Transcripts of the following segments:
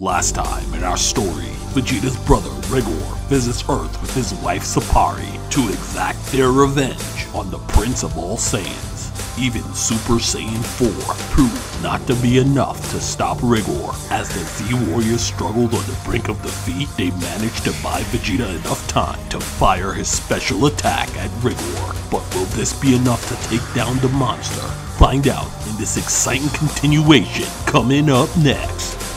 Last time in our story, Vegeta's brother Rigor visits Earth with his wife Sapari to exact their revenge on the Prince of All Saiyans. Even Super Saiyan 4 proved not to be enough to stop Rigor. As the Z Warriors struggled on the brink of defeat, they managed to buy Vegeta enough time to fire his special attack at Rigor. But will this be enough to take down the monster? Find out in this exciting continuation coming up next.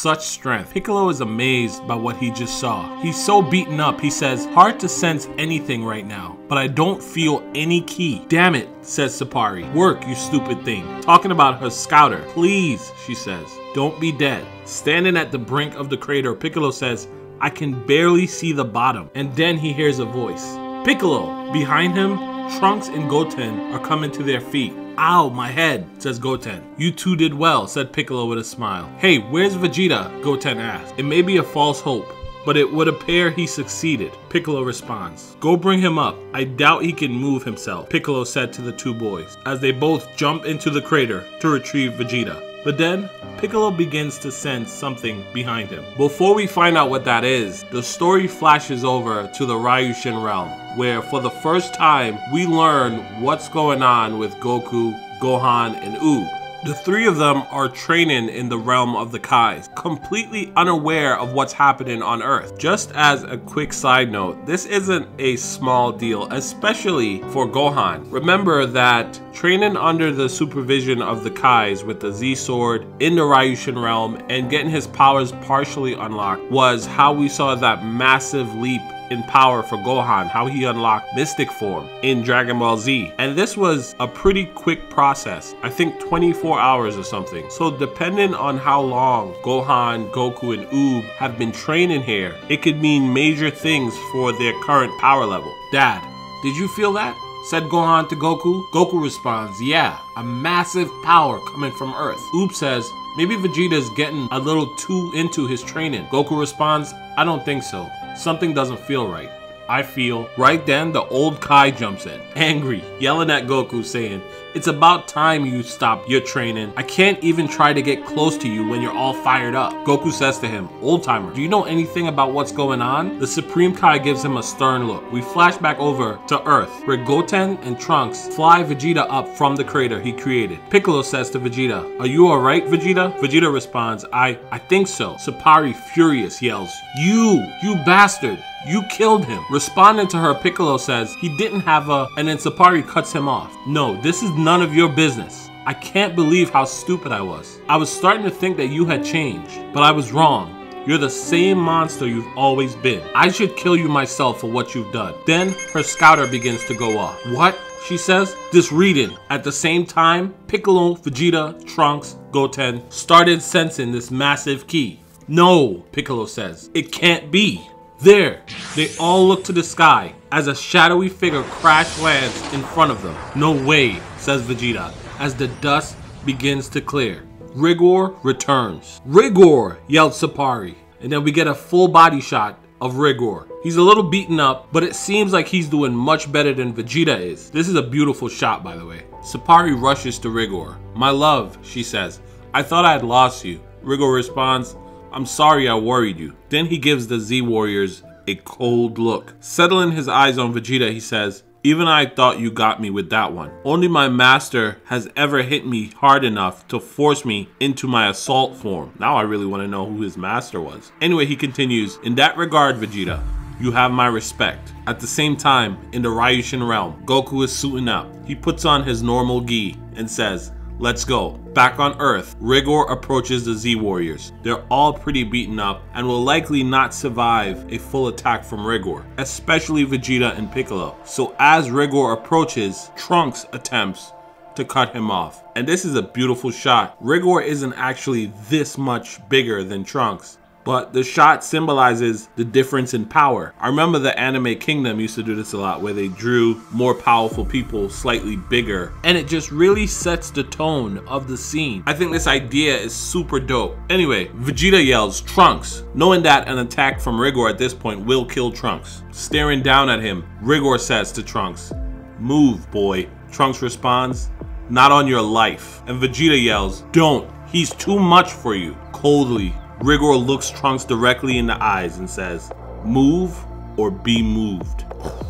Such strength. Piccolo is amazed by what he just saw. He's so beaten up, he says, hard to sense anything right now, but I don't feel any ki. Damn it, says Sapari. Work, you stupid thing. Talking about her scouter. Please, she says, don't be dead. Standing at the brink of the crater, Piccolo says, I can barely see the bottom. And then he hears a voice. Piccolo! Behind him, Trunks and Goten are coming to their feet. Ow, my head, says Goten. You two did well, said Piccolo with a smile. Hey, where's Vegeta? Goten asked. It may be a false hope, but it would appear he succeeded. Piccolo responds. Go bring him up. I doubt he can move himself, Piccolo said to the two boys, as they both jump into the crater to retrieve Vegeta. But then, Piccolo begins to sense something behind him. Before we find out what that is, the story flashes over to the Ryushin realm, where for the first time we learn what's going on with Goku, Gohan, and Oob. The three of them are training in the realm of the Kais, completely unaware of what's happening on Earth. Just as a quick side note, this isn't a small deal, especially for Gohan. Remember that training under the supervision of the Kais with the Z Sword in the Ryushin realm and getting his powers partially unlocked was how we saw that massive leap in power for Gohan, how he unlocked Mystic Form in Dragon Ball Z. And this was a pretty quick process, I think 24 hours or something. So depending on how long Gohan, Goku, and Oob have been training here, it could mean major things for their current power level. Dad, did you feel that? Said Gohan to Goku. Goku responds, yeah, a massive power coming from Earth. Oob says, maybe Vegeta's getting a little too into his training. Goku responds, I don't think so. Something doesn't feel right. I feel. Right then, the old Kai jumps in, angry, yelling at Goku, saying, It's about time you stop your training. I can't even try to get close to you when you're all fired up. Goku says to him, Old timer, do you know anything about what's going on? The Supreme Kai gives him a stern look. We flash back over to Earth, where Goten and Trunks fly Vegeta up from the crater he created. Piccolo says to Vegeta, Are you alright, Vegeta? Vegeta responds, I, I think so. Sapari, furious, yells, You, you bastard! You killed him. Responding to her, Piccolo says he didn't have a, and then Sapari cuts him off. No, this is none of your business. I can't believe how stupid I was. I was starting to think that you had changed, but I was wrong. You're the same monster you've always been. I should kill you myself for what you've done. Then her scouter begins to go off. What? She says, this reading. At the same time, Piccolo, Vegeta, Trunks, Goten started sensing this massive ki. No, Piccolo says, it can't be. There, they all look to the sky as a shadowy figure crash lands in front of them. No way, says Vegeta, as the dust begins to clear. Rigor returns. Rigor, yelled Sapari, and then we get a full body shot of Rigor. He's a little beaten up, but it seems like he's doing much better than Vegeta is. This is a beautiful shot, by the way. Sapari rushes to Rigor. My love, she says, I thought I had lost you. Rigor responds, I'm sorry I worried you. Then he gives the Z Warriors a cold look. Settling his eyes on Vegeta, he says, Even I thought you got me with that one. Only my master has ever hit me hard enough to force me into my assault form. Now I really want to know who his master was. Anyway, he continues, In that regard, Vegeta, you have my respect. At the same time, in the Ryushin realm, Goku is suiting up. He puts on his normal gi and says, Let's go. Back on Earth, Rigor approaches the Z Warriors. They're all pretty beaten up and will likely not survive a full attack from Rigor, especially Vegeta and Piccolo. So as Rigor approaches, Trunks attempts to cut him off. And this is a beautiful shot. Rigor isn't actually this much bigger than Trunks. But the shot symbolizes the difference in power. I remember the anime Kingdom used to do this a lot where they drew more powerful people slightly bigger and it just really sets the tone of the scene. I think this idea is super dope. Anyway, Vegeta yells, Trunks, knowing that an attack from Rigor at this point will kill Trunks. Staring down at him, Rigor says to Trunks, Move, boy. Trunks responds, Not on your life. And Vegeta yells, Don't. He's too much for you. Coldly, Rigor looks Trunks directly in the eyes and says, Move or be moved.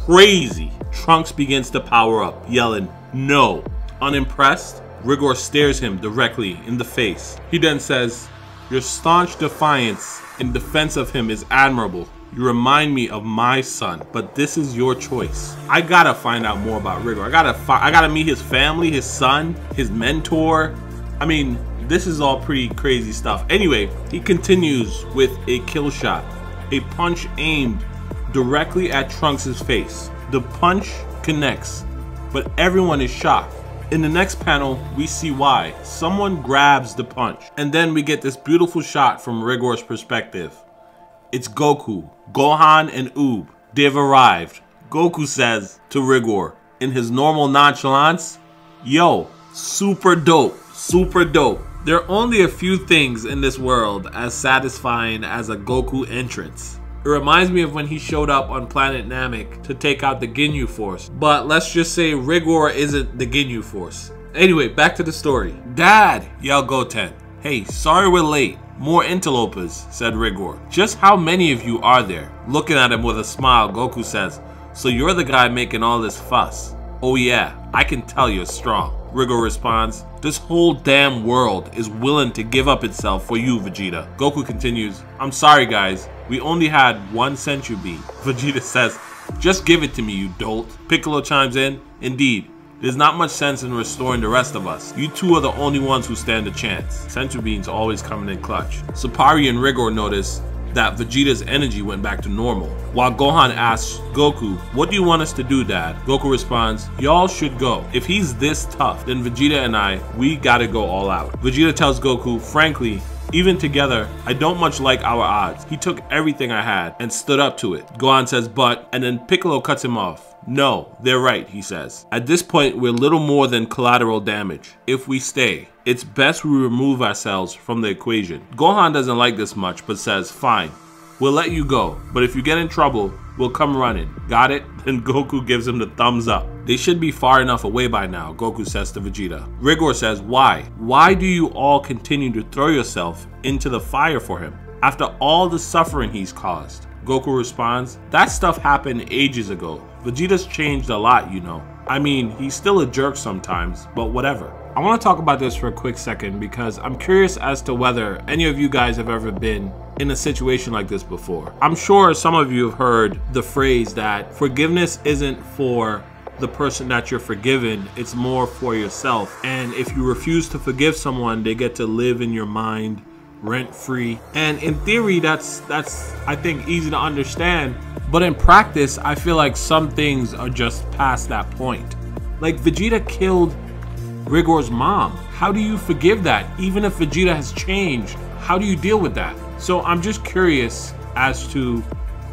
Crazy. Trunks begins to power up, yelling, No. Unimpressed, Rigor stares him directly in the face. He then says, Your staunch defiance in defense of him is admirable. You remind me of my son, but this is your choice. I gotta find out more about Rigor. I gotta I gotta meet his family, his son, his mentor. I mean, this is all pretty crazy stuff. Anyway, he continues with a kill shot, a punch aimed directly at Trunks' face. The punch connects, but everyone is shocked. In the next panel, we see why. Someone grabs the punch, and then we get this beautiful shot from Rigor's perspective. It's Goku, Gohan, and Oob. They've arrived. Goku says to Rigor, in his normal nonchalance, Yo, super dope, super dope. There are only a few things in this world as satisfying as a Goku entrance. It reminds me of when he showed up on planet Namek to take out the Ginyu Force. But let's just say Rigor isn't the Ginyu Force. Anyway, back to the story. Dad, yelled Goten. Hey, sorry we're late. More interlopers, said Rigor. Just how many of you are there? Looking at him with a smile, Goku says, So you're the guy making all this fuss? Oh yeah, I can tell you're strong. Rigor responds, This whole damn world is willing to give up itself for you, Vegeta. Goku continues, I'm sorry guys, we only had one Senzu bean. Vegeta says, Just give it to me, you dolt. Piccolo chimes in, Indeed, there's not much sense in restoring the rest of us. You two are the only ones who stand a chance. Senzu beans always coming in clutch. Sapari and Rigor notice that Vegeta's energy went back to normal. While Gohan asks Goku, what do you want us to do, dad? Goku responds, y'all should go. If he's this tough, then Vegeta and I, we gotta go all out. Vegeta tells Goku, frankly, even together, I don't much like our odds. He took everything I had and stood up to it. Gohan says, but, and then Piccolo cuts him off. No, they're right, he says. At this point, we're little more than collateral damage. If we stay, it's best we remove ourselves from the equation. Gohan doesn't like this much, but says, fine, we'll let you go, but if you get in trouble, we'll come running. Got it? Then Goku gives him the thumbs up. They should be far enough away by now, Goku says to Vegeta. Rigor says, why? Why do you all continue to throw yourself into the fire for him? After all the suffering he's caused. Goku responds, that stuff happened ages ago. Vegeta's changed a lot, you know. I mean, he's still a jerk sometimes, but whatever. I want to talk about this for a quick second because I'm curious as to whether any of you guys have ever been in a situation like this before. I'm sure some of you have heard the phrase that forgiveness isn't for the person that you're forgiven, it's more for yourself. And if you refuse to forgive someone, they get to live in your mind rent free. And in theory, that's that's I think easy to understand. But in practice, I feel like some things are just past that point. Like Vegeta killed Rigor's mom. How do you forgive that? Even if Vegeta has changed, how do you deal with that? So I'm just curious as to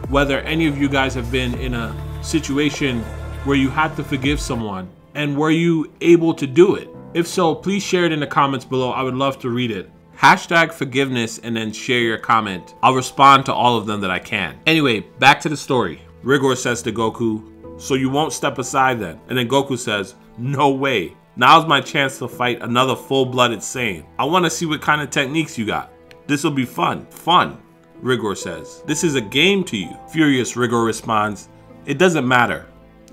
whether any of you guys have been in a situation where you had to forgive someone and were you able to do it? If so, please share it in the comments below. I would love to read it. Hashtag forgiveness and then share your comment. I'll respond to all of them that I can. Anyway, back to the story. Rigor says to Goku, So you won't step aside then? And then Goku says, No way. Now's my chance to fight another full-blooded Saiyan. I want to see what kind of techniques you got. This will be fun. Fun, Rigor says. This is a game to you. Furious, Rigor responds, It doesn't matter.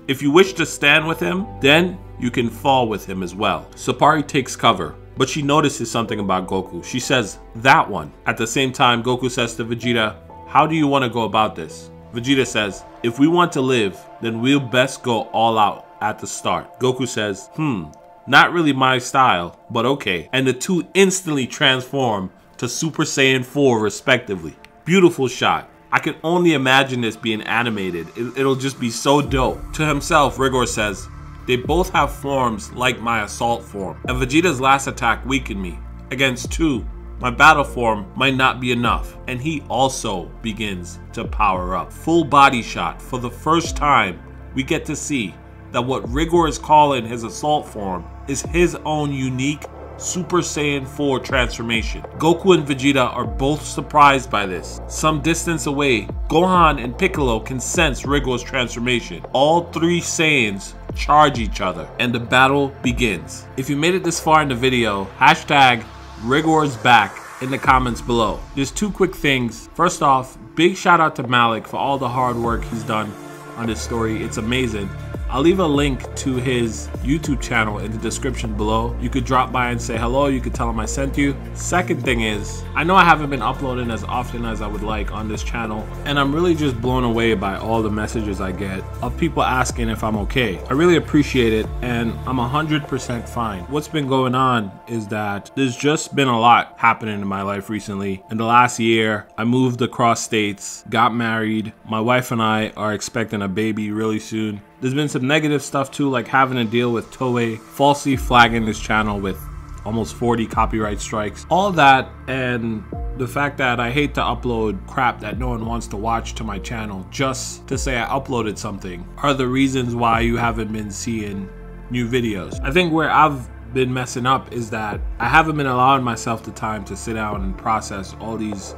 If you wish to stand with him, then you can fall with him as well. Sapari takes cover, but she notices something about Goku. She says, that one. At the same time, Goku says to Vegeta, how do you want to go about this? Vegeta says, if we want to live, then we'll best go all out at the start. Goku says, hmm, not really my style, but okay. And the two instantly transform to Super Saiyan 4 respectively. Beautiful shot. I can only imagine this being animated. It, will just be so dope. To himself, Rigor says, they both have forms like my assault form, and Vegeta's last attack weakened me. Against two, my battle form might not be enough. And he also begins to power up. Full body shot. For the first time, we get to see that what Rigor is calling his assault form is his own unique Super Saiyan 4 transformation. Goku and Vegeta are both surprised by this. Some distance away, Gohan and Piccolo can sense Rigor's transformation. All three Saiyans charge each other, and the battle begins. If you made it this far in the video, hashtag Rigor's back in the comments below. There's two quick things. First off, big shout out to Malik for all the hard work he's done on this story. It's amazing. I'll leave a link to his YouTube channel in the description below. You could drop by and say hello. You could tell him I sent you. Second thing is, I know I haven't been uploading as often as I would like on this channel, and I'm really just blown away by all the messages I get of people asking if I'm okay. I really appreciate it, and I'm 100% fine. What's been going on is that there's just been a lot happening in my life recently. In the last year, I moved across states, got married. My wife and I are expecting a baby really soon. There's been some negative stuff too, like having to deal with Toei falsely flagging this channel with almost 40 copyright strikes. All that and the fact that I hate to upload crap that no one wants to watch to my channel just to say I uploaded something are the reasons why you haven't been seeing new videos. I think where I've been messing up is that I haven't been allowing myself the time to sit down and process all these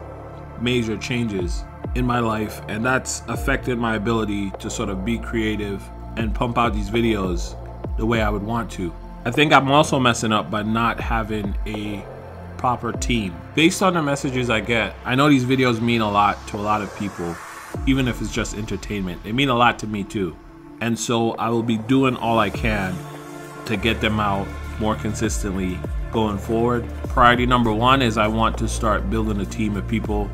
major changes in my life and that's affected my ability to sort of be creative and pump out these videos the way I would want to. I think I'm also messing up by not having a proper team. Based on the messages I get, I know these videos mean a lot to a lot of people, even if it's just entertainment. They mean a lot to me too. And so I will be doing all I can to get them out more consistently going forward. Priority number one is I want to start building a team of people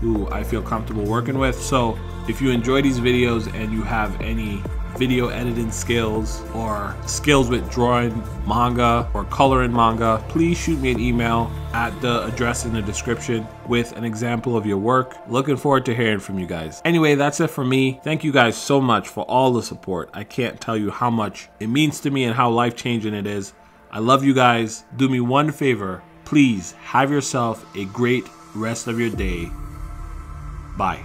who I feel comfortable working with. So if you enjoy these videos and you have any video editing skills or skills with drawing manga or coloring manga, please shoot me an email at the address in the description with an example of your work. Looking forward to hearing from you guys. Anyway, that's it for me. Thank you guys so much for all the support. I can't tell you how much it means to me and how life changing it is. I love you guys. Do me one favor. Please have yourself a great rest of your day. Bye.